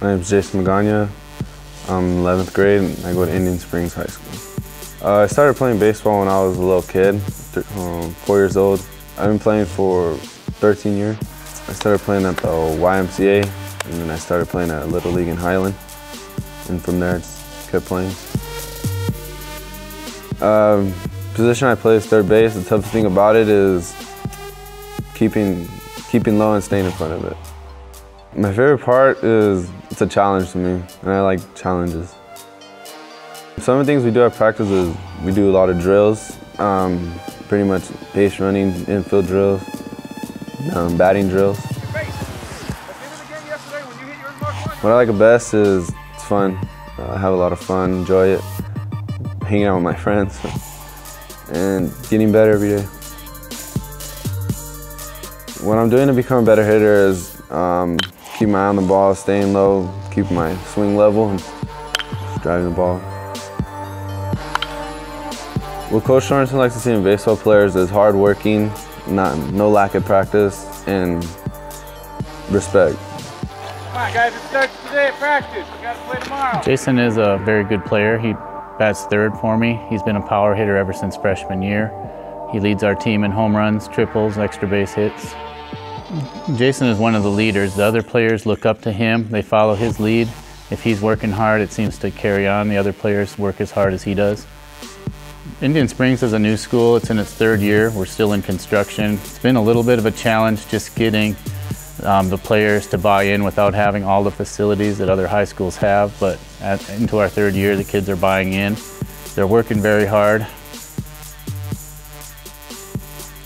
My name is Jason Magana. I'm 11th grade and I go to Indian Springs High School. Uh, I started playing baseball when I was a little kid, um, four years old. I've been playing for 13 years. I started playing at the YMCA and then I started playing at a Little League in Highland. And from there, I just kept playing. Um, position I play is third base. The toughest thing about it is keeping, keeping low and staying in front of it. My favorite part is it's a challenge to me, and I like challenges. Some of the things we do at practice is we do a lot of drills, um, pretty much base running, infield drills, um, batting drills. What I like the best is it's fun. I have a lot of fun, enjoy it, hanging out with my friends, and getting better every day. What I'm doing to become a better hitter is um, keep my eye on the ball, staying low, keep my swing level, and driving the ball. What Coach Sorensen likes to see in baseball players is hardworking, not, no lack of practice, and respect. Come on, guys, it starts today at practice. We got to play tomorrow. Jason is a very good player. He bats third for me. He's been a power hitter ever since freshman year. He leads our team in home runs, triples, extra base hits. Jason is one of the leaders. The other players look up to him. They follow his lead. If he's working hard, it seems to carry on. The other players work as hard as he does. Indian Springs is a new school. It's in its third year. We're still in construction. It's been a little bit of a challenge just getting um, the players to buy in without having all the facilities that other high schools have. But at, into our third year, the kids are buying in. They're working very hard.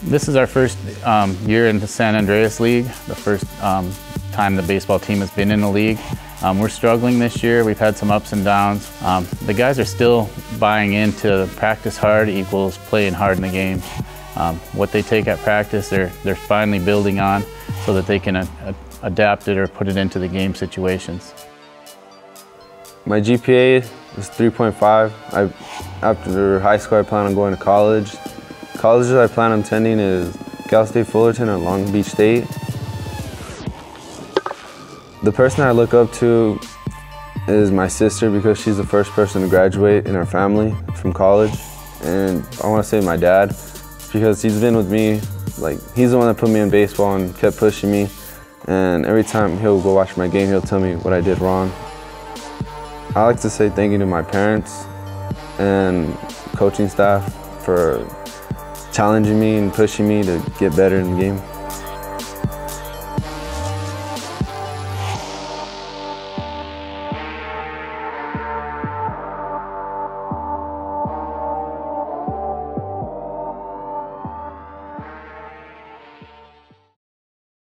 This is our first um, year in the San Andreas League, the first um, time the baseball team has been in the league. Um, we're struggling this year. We've had some ups and downs. Um, the guys are still buying into practice hard equals playing hard in the game. Um, what they take at practice, they're, they're finally building on so that they can adapt it or put it into the game situations. My GPA is 3.5. I, after high school, I plan on going to college. Colleges I plan on attending is Cal State Fullerton and Long Beach State. The person I look up to is my sister because she's the first person to graduate in our family from college. And I want to say my dad because he's been with me, like he's the one that put me in baseball and kept pushing me. And every time he'll go watch my game, he'll tell me what I did wrong. I like to say thank you to my parents and coaching staff for challenging me and pushing me to get better in the game.